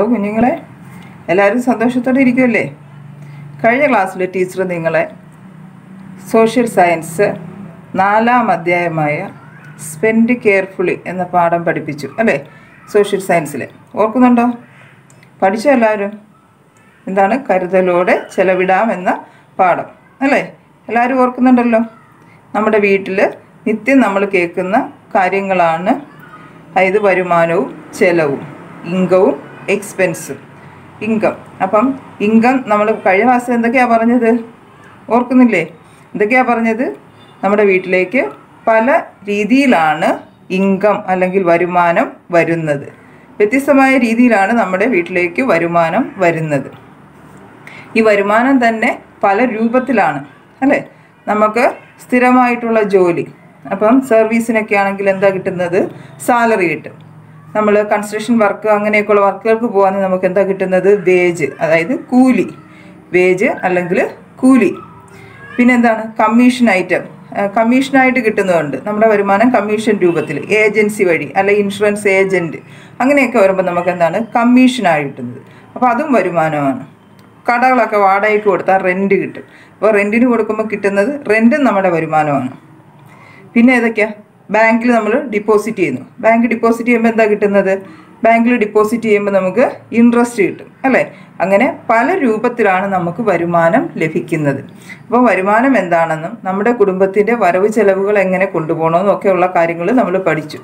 അപ്പോൾ കുഞ്ഞുങ്ങളെ എല്ലാവരും സന്തോഷത്തോടെ ഇരിക്കുമല്ലേ കഴിഞ്ഞ ക്ലാസ്സിൽ ടീച്ചർ നിങ്ങളെ സോഷ്യൽ സയൻസ് നാലാം അധ്യായമായ സ്പെൻഡ് കെയർഫുള്ളി എന്ന പാഠം പഠിപ്പിച്ചു അല്ലേ? സോഷ്യൽ സയൻസിൽ ഓർക്കുന്നുണ്ടോ? പഠിച്ചോ എല്ലാവരും? എന്താണ്? കരുതലോടെ ചെലവിടാം എന്ന പാഠം അല്ലേ? എല്ലാവരും ഓർക്കുന്നുണ്ടല്ലോ? നമ്മുടെ വീട്ടിൽ നിത്യം നമ്മൾ കേൾക്കുന്ന കാര്യങ്ങളാണ്. അതായത് വരുമാനവും ചെലവും ഇൻകവും എക്സ്പെൻസും ഇൻകം അപ്പം ഇൻകം നമ്മൾ കഴിഞ്ഞ മാസം എന്തൊക്കെയാണ് പറഞ്ഞത്? ഓർക്കുന്നില്ലേ? എന്തൊക്കെയാണ് പറഞ്ഞത്? നമ്മുടെ വീട്ടിലേക്ക് പല രീതിയിലാണ് ഇൻകം അല്ലെങ്കിൽ വരുമാനം വരുന്നത്. വ്യത്യസ്തമായ രീതിയിലാണ് നമ്മുടെ വീട്ടിലേക്ക് വരുമാനം വരുന്നത്. ഈ വരുമാനം തന്നെ പല രൂപത്തിലാണ്. അല്ലേ? നമുക്ക് സ്ഥിരമായിട്ടുള്ള ജോലി. അപ്പം സർവീസിനൊക്കെ ആണെങ്കിൽ എന്താ കിട്ടുന്നത്? സാലറി കിട്ടും. നമ്മൾ കൺസ്ട്രക്ഷൻ വർക്ക് അങ്ങനെയൊക്കെയുള്ള വർക്കുകൾക്ക് പോകാൻ നമുക്ക് എന്താ കിട്ടുന്നത്? വേജ് അതായത് കൂലി. വേജ് അല്ലെങ്കിൽ കൂലി. പിന്നെ എന്താണ് കമ്മീഷൻ ഐറ്റം കമ്മീഷനായിട്ട് കിട്ടുന്നതുണ്ട്. നമ്മുടെ വരുമാനം കമ്മീഷൻ രൂപത്തിൽ ഏജൻസി വഴി അല്ലെ ഇൻഷുറൻസ് ഏജന്റ് അങ്ങനെയൊക്കെ വരുമ്പോൾ നമുക്ക് എന്താണ്? കമ്മീഷനായി കിട്ടുന്നത്. അപ്പോൾ അതും വരുമാനമാണ്. കടകളൊക്കെ വാടകയ്ക്ക് കൊടുത്താൽ റെന്റ് കിട്ടും. അപ്പോൾ റെന്റിന് കൊടുക്കുമ്പോൾ കിട്ടുന്നത് റെന്റും നമ്മുടെ വരുമാനമാണ്. പിന്നെ ഏതൊക്കെയാണ് ബാങ്കിൽ നമ്മൾ ഡിപ്പോസിറ്റ് ചെയ്യുന്നു. ബാങ്ക് ഡിപ്പോസിറ്റ് ചെയ്യുമ്പോൾ എന്താ കിട്ടുന്നത്? ബാങ്കിൽ ഡിപ്പോസിറ്റ് ചെയ്യുമ്പോൾ നമുക്ക് ഇൻട്രസ്റ്റ് കിട്ടും അല്ലേ? അങ്ങനെ പല രൂപത്തിലാണ് നമുക്ക് വരുമാനം ലഭിക്കുന്നത്. അപ്പോൾ വരുമാനം എന്താണെന്നും നമ്മുടെ കുടുംബത്തിന്റെ വരവ് ചെലവുകൾ എങ്ങനെ കൊണ്ടുപോകണമെന്നും ഒക്കെയുള്ള കാര്യങ്ങൾ നമ്മൾ പഠിച്ചു.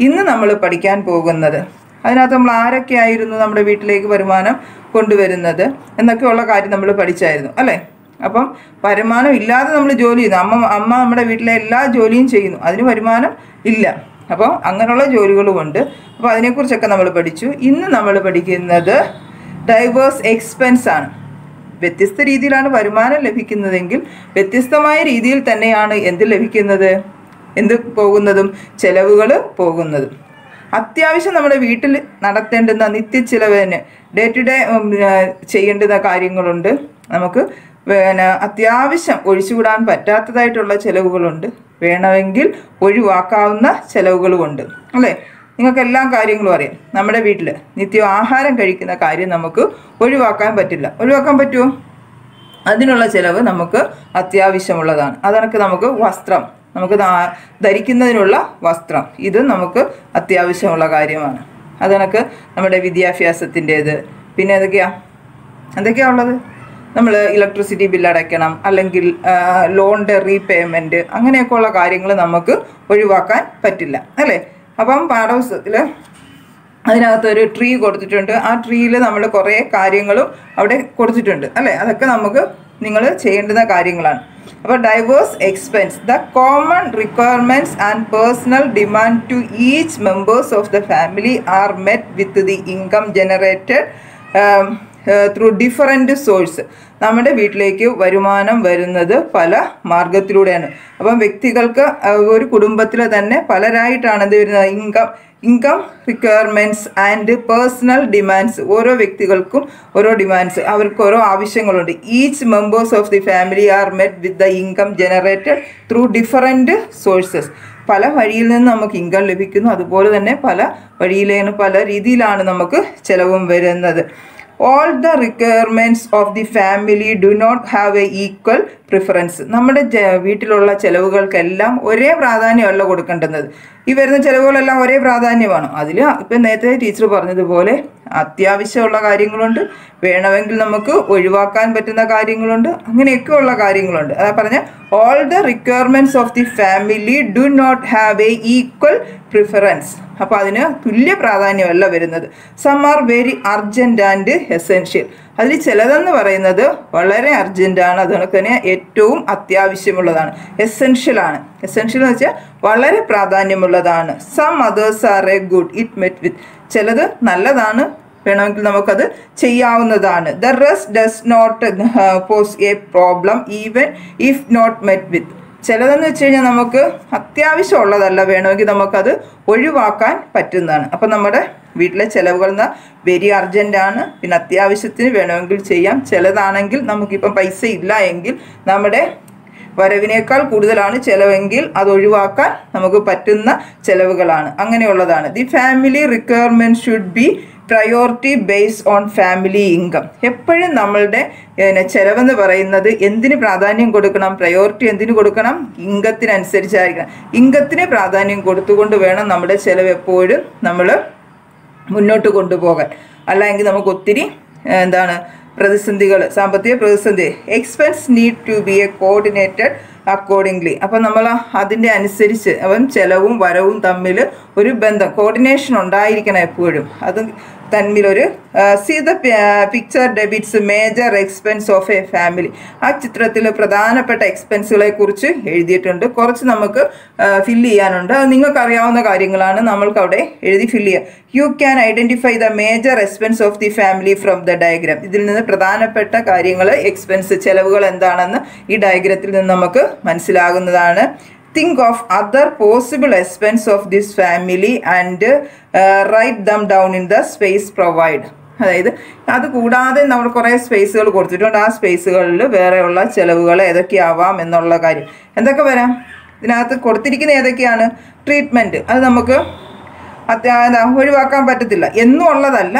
ഇന്ന് നമ്മൾ പഠിക്കാൻ പോകുന്നത് അതിനകത്ത് നമ്മൾ ആരൊക്കെ ആയിരുന്നു നമ്മുടെ വീട്ടിലേക്ക് വരുമാനം കൊണ്ടുവരുന്നത് എന്നൊക്കെയുള്ള കാര്യം നമ്മൾ പഠിച്ചായിരുന്നു അല്ലേ? അപ്പം വരുമാനം ഇല്ലാതെ നമ്മൾ ജോലി ചെയ്യുന്നു. അമ്മ അമ്മ നമ്മുടെ വീട്ടിലെ എല്ലാ ജോലിയും ചെയ്യുന്നു. അതിന് വരുമാനം ഇല്ല. അപ്പോൾ അങ്ങനെയുള്ള ജോലികളുമുണ്ട് അപ്പോൾ അതിനെക്കുറിച്ചൊക്കെ നമ്മൾ പഠിച്ചു. ഇന്ന് നമ്മൾ പഠിക്കുന്നത് ഡൈവേഴ്സ് എക്സ്പെൻസ് ആണ്. വ്യത്യസ്ത രീതിയിലാണ് വരുമാനം ലഭിക്കുന്നതെങ്കിൽ വ്യത്യസ്തമായ രീതിയിൽ തന്നെയാണ് എന്ത് ലഭിക്കുന്നത്? എന്ത് പോകുന്നതും? ചെലവുകൾ പോകുന്നതും. അത്യാവശ്യം നമ്മുടെ വീട്ടിൽ നടത്തേണ്ടുന്ന നിത്യച്ചിലവിന് ഡേ ടു ഡേ ചെയ്യേണ്ടുന്ന കാര്യങ്ങളുണ്ട്. നമുക്ക് പിന്നെ അത്യാവശ്യം ഒഴിച്ചുകൂടാൻ പറ്റാത്തതായിട്ടുള്ള ചിലവുകളുണ്ട്. വേണമെങ്കിൽ ഒഴിവാക്കാവുന്ന ചിലവുകളുമുണ്ട്. അല്ലേ? നിങ്ങൾക്ക് എല്ലാ കാര്യങ്ങളും അറിയാം. നമ്മുടെ വീട്ടിൽ നിത്യം ആഹാരം കഴിക്കുന്ന കാര്യം നമുക്ക് ഒഴിവാക്കാൻ പറ്റില്ല. ഒഴിവാക്കാൻ പറ്റുമോ അതിനുള്ള ചിലവ് നമുക്ക് അത്യാവശ്യമുള്ളതാണ്. അതണക്ക് നമുക്ക് വസ്ത്രം. നമുക്ക് ധരിക്കുന്നതിനുള്ള വസ്ത്രം. ഇത് നമുക്ക് അത്യാവശ്യമുള്ള കാര്യമാണ്. അതണക്ക് നമ്മുടെ വിദ്യാഭ്യാസത്തിന്റേത്. പിന്നെ ഏതൊക്കെയാ എന്തൊക്കെയാ ഉള്ളത്? നമ്മൾ ഇലക്ട്രിസിറ്റി ബില്ല് അടയ്ക്കണം അല്ലെങ്കിൽ ലോണിന്റെ റീപേയ്മെന്റ് അങ്ങനെയൊക്കെയുള്ള കാര്യങ്ങൾ നമുക്ക് ഒഴിവാക്കാൻ പറ്റില്ല അല്ലേ? അപ്പം പാഠപുസ്തകത്തിൽ അതിനകത്ത് ഒരു ട്രീ കൊടുത്തിട്ടുണ്ട്. ആ ട്രീയിൽ നമ്മൾ കുറേ കാര്യങ്ങളും അവിടെ കൊടുത്തിട്ടുണ്ട് അല്ലേ? അതൊക്കെ നമുക്ക് നിങ്ങൾ ചെയ്യേണ്ടുന്ന കാര്യങ്ങളാണ്. അപ്പോൾ diverse expense the common requirements and personal demand to each members of the family are met with the income generated through different source നമ്മുടെ വീട്ടിലേക്ക് വരുമാനം വരുന്നത് പല മാർഗത്തിലൂടെയാണ്. അപ്പം വ്യക്തികൾക്ക് ഒരു കുടുംബത്തിൽ തന്നെ പലരായിട്ടാണ് ഇത് വരുന്നത്? Income income requirements and personal demands ഓരോ വ്യക്തികൾക്കും ഓരോ ഡിമാൻഡ്സ് അവർക്ക് ഓരോ ആവശ്യങ്ങളുണ്ട്. Each members of the family are met with the income generated through different sources പല വഴിയിൽ നിന്ന് നമുക്ക് ഇൻകം ലഭിക്കുന്നു. അതുപോലെ തന്നെ പല വഴിയിലാണ് പല രീതിയിലാണ് നമുക്ക് ചിലവും വരുന്നത്. all the requirements of the family do not have a equal preference നമ്മുടെ വീട്ടിലുള്ള ചെലവുകൾക്കെല്ലാം ഒരേ പ്രാധാന്യമല്ല കൊടുക്കേണ്ടത് ഈ വരുന്ന ചിലവുകളെല്ലാം ഒരേ പ്രാധാന്യമാണ്. അതിൽ ഇപ്പം നേരത്തെ ടീച്ചർ പറഞ്ഞതുപോലെ അത്യാവശ്യമുള്ള കാര്യങ്ങളുണ്ട്. വേണമെങ്കിൽ നമുക്ക് ഒഴിവാക്കാൻ പറ്റുന്ന കാര്യങ്ങളുണ്ട്. അങ്ങനെയൊക്കെയുള്ള കാര്യങ്ങളുണ്ട്. അതാ പറഞ്ഞ all the requirements of the family do not have a equal preference അപ്പോൾ അതിന് തുല്യ പ്രാധാന്യമല്ല വരുന്നത്. Some are very urgent and essential അതിൽ ചിലതെന്ന് പറയുന്നത് വളരെ അർജന്റാണ് അതുകൊണ്ട് തന്നെ ഏറ്റവും അത്യാവശ്യമുള്ളതാണ്. എസെൻഷ്യൽ ആണ്. എസെൻഷ്യൽ എന്ന് വെച്ചാൽ വളരെ പ്രാധാന്യമുള്ളതാണ്. Some others are a good it met with ചിലത് നല്ലതാണ്. വേണമെങ്കിൽ നമുക്കത് ചെയ്യാവുന്നതാണ്. The rest does not pose a problem even if not met with ചിലതെന്ന് വെച്ച് കഴിഞ്ഞാൽ നമുക്ക് അത്യാവശ്യമുള്ളതല്ല. വേണമെങ്കിൽ നമുക്കത് ഒഴിവാക്കാൻ പറ്റുന്നതാണ്. അപ്പം നമ്മുടെ വീട്ടിലെ ചിലവുകൾ എന്നാൽ വെരി അർജന്റാണ് പിന്നെ അത്യാവശ്യത്തിന് വേണമെങ്കിൽ ചെയ്യാം. ചിലതാണെങ്കിൽ നമുക്കിപ്പം പൈസ ഇല്ല എങ്കിൽ നമ്മുടെ വരവിനേക്കാൾ കൂടുതലാണ് ചിലവെങ്കിൽ അത് ഒഴിവാക്കാൻ നമുക്ക് പറ്റുന്ന ചിലവുകളാണ്. അങ്ങനെയുള്ളതാണ്. The family requirement should be priority base on family income എപ്പോഴും നമ്മളുടെ പിന്നെ ചിലവെന്ന് പറയുന്നത് എന്തിന് പ്രാധാന്യം കൊടുക്കണം? പ്രയോറിറ്റി എന്തിന് കൊടുക്കണം? ഇൻകത്തിനനുസരിച്ചായിരിക്കണം. ഇൻകത്തിന് പ്രാധാന്യം കൊടുത്തുകൊണ്ട് വേണം നമ്മുടെ ചിലവ് എപ്പോഴും നമ്മൾ മുന്നോട്ട് കൊണ്ടുപോകാൻ. അല്ലെങ്കിൽ നമുക്ക് ഒത്തിരി എന്താണ് പ്രതിസന്ധികൾ സാമ്പത്തിക പ്രതിസന്ധി. Expense need to be a coordinated accordingly അപ്പം നമ്മൾ അതിന്റെ അനുസരിച്ച് അവൻ ചെലവും വരവും തമ്മിൽ ഒരു ബന്ധം കോർഡിനേഷൻ ഉണ്ടായിരിക്കണം എപ്പോഴും. അത് തമ്മിലൊരു see the picture depicts major expense of a family ആ ചിത്രത്തിൽ പ്രധാനപ്പെട്ട എക്സ്പെൻസുകളെ കുറിച്ച് എഴുതിയിട്ടുണ്ട്. കുറച്ച് നമുക്ക് ഫില്ല് ചെയ്യാനുണ്ട്. അത് നിങ്ങൾക്ക് അറിയാവുന്ന കാര്യങ്ങളാണ് നമ്മൾക്ക് അവിടെ എഴുതി ഫില്ല് ചെയ്യുക you can identify the major expense of the family from the diagram ഇതിൽ നിന്ന് പ്രധാനപ്പെട്ട കാര്യങ്ങൾ എക്സ്പെൻസ് ചെലവുകൾ എന്താണെന്ന് ഈ ഡയഗ്രത്തിൽ നിന്ന് നമുക്ക് മനസ്സിലാകുന്നതാണ്. Think of other possible expense of this family and write them down in the space provide അതായത് അത് കൂടാതെ നമ്മൾ കുറേ സ്പേസുകൾ കൊടുത്തിട്ടുണ്ട്. ആ സ്പേസുകളിൽ വേറെയുള്ള ചിലവുകൾ ഏതൊക്കെയാവാം എന്നുള്ള കാര്യം. എന്തൊക്കെ വരാം? ഇതിനകത്ത് കൊടുത്തിരിക്കുന്ന ഏതൊക്കെയാണ്? ട്രീറ്റ്മെന്റ് അത് നമുക്ക് ഒഴിവാക്കാൻ പറ്റത്തില്ല. എന്നും ഉള്ളതല്ല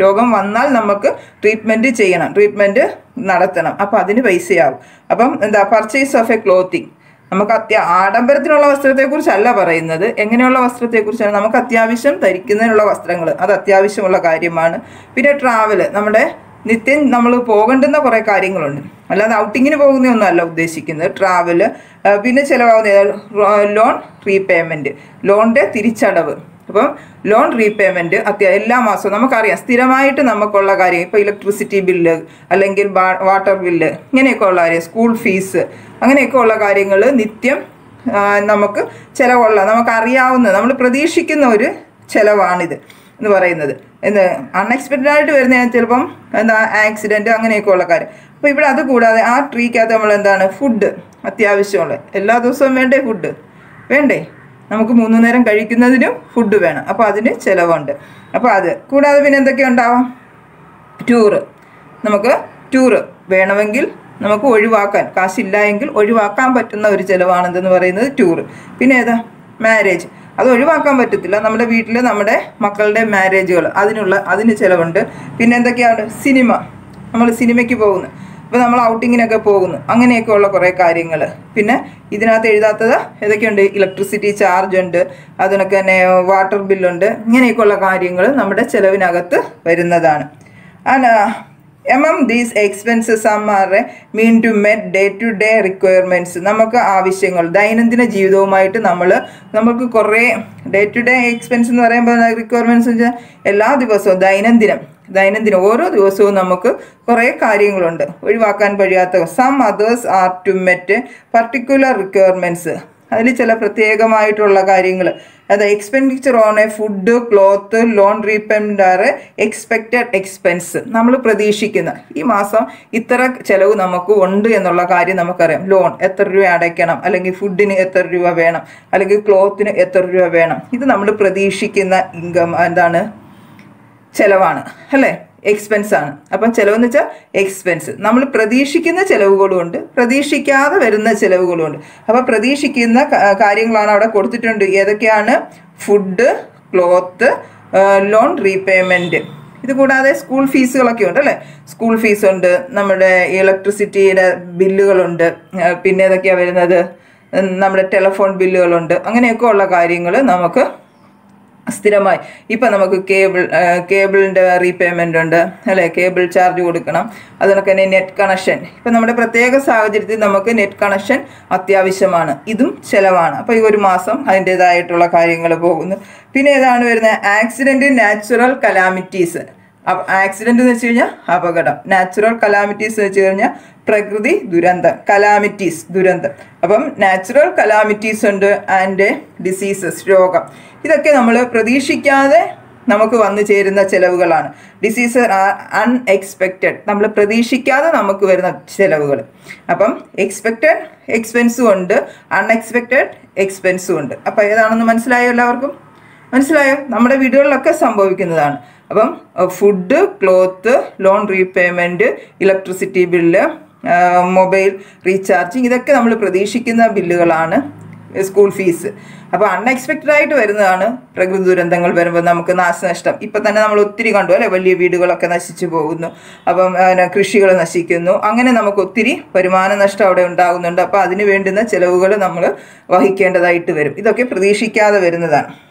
രോഗം വന്നാൽ നമുക്ക് ട്രീറ്റ്മെന്റ് ചെയ്യണം. ട്രീറ്റ്മെന്റ് നടത്തണം. അപ്പം അതിന് പൈസയാവും. അപ്പം എന്താ പർച്ചേസ് ഓഫ് എ ക്ലോത്തിങ് നമുക്ക് അത്യാ ആഡംബരത്തിനുള്ള വസ്ത്രത്തെക്കുറിച്ചല്ല പറയുന്നത്. എങ്ങനെയുള്ള വസ്ത്രത്തെക്കുറിച്ചാണ്? നമുക്ക് അത്യാവശ്യം ധരിക്കുന്നതിനുള്ള വസ്ത്രങ്ങൾ അത് അത്യാവശ്യമുള്ള കാര്യമാണ്. പിന്നെ ട്രാവൽ നമ്മുടെ നിത്യം നമ്മൾ പോകേണ്ടുന്ന കുറേ കാര്യങ്ങളുണ്ട്. അല്ലാതെ ഔട്ടിങ്ങിന് പോകുന്നതൊന്നുമല്ല ഉദ്ദേശിക്കുന്നത്. ട്രാവൽ പിന്നെ ചിലവാകുന്ന ലോൺ റീപേയ്മെന്റ് ലോണിന്റെ തിരിച്ചടവ്. അപ്പം ലോൺ റീപേയ്മെന്റ് അത്യാ എല്ലാ മാസവും നമുക്കറിയാം. സ്ഥിരമായിട്ട് നമുക്കുള്ള കാര്യം ഇപ്പോൾ ഇലക്ട്രിസിറ്റി ബില്ല് അല്ലെങ്കിൽ വാട്ടർ ബില്ല് ഇങ്ങനെയൊക്കെ ഉള്ള കാര്യം സ്കൂൾ ഫീസ് അങ്ങനെയൊക്കെ ഉള്ള കാര്യങ്ങൾ നിത്യം നമുക്ക് ചിലവുള്ള നമുക്കറിയാവുന്ന നമ്മൾ പ്രതീക്ഷിക്കുന്ന ഒരു ചിലവാണിത് എന്ന് പറയുന്നത്. എന്ത്? അൺഎക്സ്പെക്റ്റഡ് ആയിട്ട് വരുന്ന ചിലപ്പം എന്താ ആക്സിഡന്റ് അങ്ങനെയൊക്കെ ഉള്ള കാര്യം. അപ്പോൾ ഇവിടെ അത് കൂടാതെ ആ ട്രീക്കകത്ത് നമ്മൾ എന്താണ് ഫുഡ് അത്യാവശ്യമുള്ള എല്ലാ ദിവസവും വേണ്ടേ ഫുഡ് വേണ്ടേ? നമുക്ക് മൂന്ന് നേരം കഴിക്കുന്നതിനും ഫുഡ് വേണം. അപ്പോൾ അതിന് ചിലവുണ്ട്. അപ്പോൾ അത്. കൂടാതെ പിന്നെ എന്തൊക്കെ ഉണ്ടാവാം? ടൂറ്. നമുക്ക് ടൂറ് വേണമെങ്കിൽ നമുക്ക് ഒഴിവാക്കാൻ കാശില്ല എങ്കിൽ ഒഴിവാക്കാൻ പറ്റുന്ന ഒരു ചിലവാണെന്ന് പറയുന്നത് ടൂറ്. പിന്നെ ഏതാ? മാരേജ്. അത് ഒഴിവാക്കാൻ പറ്റത്തില്ല. നമ്മുടെ വീട്ടിൽ നമ്മുടെ മക്കളുടെ മാരേജുകൾ അതിനുള്ള അതിന് ചിലവുണ്ട്. പിന്നെ എന്തൊക്കെയാണ് സിനിമ. നമ്മൾ സിനിമയ്ക്ക് പോകുന്നു ഇപ്പോൾ നമ്മൾ ഔട്ടിങ്ങിനൊക്കെ പോകുന്നു. അങ്ങനെയൊക്കെയുള്ള കുറേ കാര്യങ്ങൾ പിന്നെ ഇതിനകത്ത് എഴുതാത്തത് ഏതൊക്കെയുണ്ട്? ഇലക്ട്രിസിറ്റി ചാർജ് ഉണ്ട്. അതിനൊക്കെ തന്നെ വാട്ടർ ബില്ലുണ്ട് ഇങ്ങനെയൊക്കെയുള്ള കാര്യങ്ങൾ നമ്മുടെ ചിലവിനകത്ത് വരുന്നതാണ്. Among these expenses are mean to met day to day requirements നമുക്ക് ആവശ്യങ്ങൾ ദൈനംദിന ജീവിതവുമായിട്ട് നമ്മൾ നമുക്ക് കുറേ ഡേ ടു ഡേ എക്സ്പെൻസ് എന്ന് പറയുമ്പോൾ റിക്വയർമെന്റ്സ് വെച്ചാൽ എല്ലാ ദിവസവും ദൈനംദിനം ദൈനംദിനം ഓരോ ദിവസവും നമുക്ക് കുറേ കാര്യങ്ങളുണ്ട്. ഒഴിവാക്കാൻ കഴിയാത്ത some others are to met particular requirements അതിൽ ചില പ്രത്യേകമായിട്ടുള്ള കാര്യങ്ങൾ. അതായത് expenditure on a food cloth loan repayment are expected expense നമ്മൾ പ്രതീക്ഷിക്കുന്ന ഈ മാസം ഇത്ര ചിലവ് നമുക്ക് ഉണ്ട് എന്നുള്ള കാര്യം നമുക്കറിയാം. ലോൺ എത്ര രൂപ അടയ്ക്കണം? അല്ലെങ്കിൽ ഫുഡിന് എത്ര രൂപ വേണം? അല്ലെങ്കിൽ ക്ലോത്തിന് എത്ര രൂപ വേണം? ഇത് നമ്മൾ പ്രതീക്ഷിക്കുന്ന ഇൻകം എന്താണ്? ചിലവാണ് അല്ലേ? എക്സ്പെൻസ് ആണ്. അപ്പം ചിലവെന്ന് വെച്ചാൽ എക്സ്പെൻസ് നമ്മൾ പ്രതീക്ഷിക്കുന്ന ചിലവുകളുമുണ്ട് പ്രതീക്ഷിക്കാതെ വരുന്ന ചിലവുകളുമുണ്ട് അപ്പോൾ പ്രതീക്ഷിക്കുന്ന കാര്യങ്ങളാണ് അവിടെ കൊടുത്തിട്ടുണ്ട്. ഏതൊക്കെയാണ്? ഫുഡ് ക്ലോത്ത് ലോൺ റീപേയ്മെന്റ് ഇത് കൂടാതെ സ്കൂൾ ഫീസുകളൊക്കെ ഉണ്ട് അല്ലേ? സ്കൂൾ ഫീസ് ഉണ്ട് നമ്മുടെ ഇലക്ട്രിസിറ്റിയുടെ ബില്ലുകളുണ്ട്. പിന്നെ ഏതൊക്കെയാണ് വരുന്നത്? നമ്മുടെ ടെലിഫോൺ ബില്ലുകളുണ്ട്. അങ്ങനെയൊക്കെ ഉള്ള കാര്യങ്ങൾ നമുക്ക് സ്ഥിരമായി. ഇപ്പം നമുക്ക് കേബിൾ കേബിളിന്റെ റീപേയ്മെന്റ് ഉണ്ട് അല്ലേ? കേബിൾ ചാർജ് കൊടുക്കണം. അതിനൊക്കെ തന്നെ നെറ്റ് കണക്ഷൻ ഇപ്പം നമ്മുടെ പ്രത്യേക സാഹചര്യത്തിൽ നമുക്ക് നെറ്റ് കണക്ഷൻ അത്യാവശ്യമാണ്. ഇതും ചിലവാണ്. അപ്പോൾ ഈ ഒരു മാസം അതിന്റേതായിട്ടുള്ള കാര്യങ്ങൾ പോകുന്നു. പിന്നെ ഏതാണ് വരുന്നത്? ആക്സിഡന്റ് നാച്ചുറൽ കലാമിറ്റീസ് ആക്സിഡന്റ് എന്ന് വെച്ച് കഴിഞ്ഞാൽ അപകടം. നാച്ചുറൽ കലാമിറ്റീസ് എന്ന് വെച്ച് കഴിഞ്ഞാൽ പ്രകൃതി ദുരന്തം. കലാമിറ്റീസ് ദുരന്തം. അപ്പം നാച്ചുറൽ കലാമിറ്റീസ് ഉണ്ട് ആൻഡ് ഡിസീസസ് രോഗം. ഇതൊക്കെ നമ്മൾ പ്രതീക്ഷിക്കാതെ നമുക്ക് വന്നു ചേരുന്ന ചിലവുകളാണ്. ഡിസീസ് അൺഎക്സ്പെക്റ്റഡ് നമ്മൾ പ്രതീക്ഷിക്കാതെ നമുക്ക് വരുന്ന ചിലവുകൾ അപ്പം എക്സ്പെക്റ്റഡ് എക്സ്പെൻസും ഉണ്ട് അൺഎക്സ്പെക്റ്റഡ് എക്സ്പെൻസും ഉണ്ട്. അപ്പോൾ ഏതാണെന്ന് മനസ്സിലായോ എല്ലാവർക്കും? മനസ്സിലായോ? നമ്മുടെ വീടുകളിലൊക്കെ സംഭവിക്കുന്നതാണ്. അപ്പം food cloth loan repayment electricity bill mobile recharging ഇതൊക്കെ നമ്മൾ പ്രതീക്ഷിക്കുന്ന ബില്ലുകളാണ് സ്കൂൾ ഫീസ് അപ്പോൾ അൺഎക്സ്പെക്റ്റഡ് ആയിട്ട് വരുന്നതാണ് പ്രകൃതി ദുരന്തങ്ങൾ വരുമ്പോൾ നമുക്ക് നാശനഷ്ടം. ഇപ്പം തന്നെ നമ്മൾ ഒത്തിരി കണ്ടു അല്ലേ വലിയ വീടുകളൊക്കെ നശിച്ചു പോകുന്നു. അപ്പം കൃഷികൾ നശിക്കുന്നു. അങ്ങനെ നമുക്ക് ഒത്തിരി വരുമാന നഷ്ടം അവിടെ ഉണ്ടാകുന്നുണ്ട്. അപ്പോൾ അതിന് വേണ്ടുന്ന ചിലവുകൾ നമ്മൾ വഹിക്കേണ്ടതായിട്ട് വരും. ഇതൊക്കെ പ്രതീക്ഷിക്കാതെ വരുന്നതാണ്.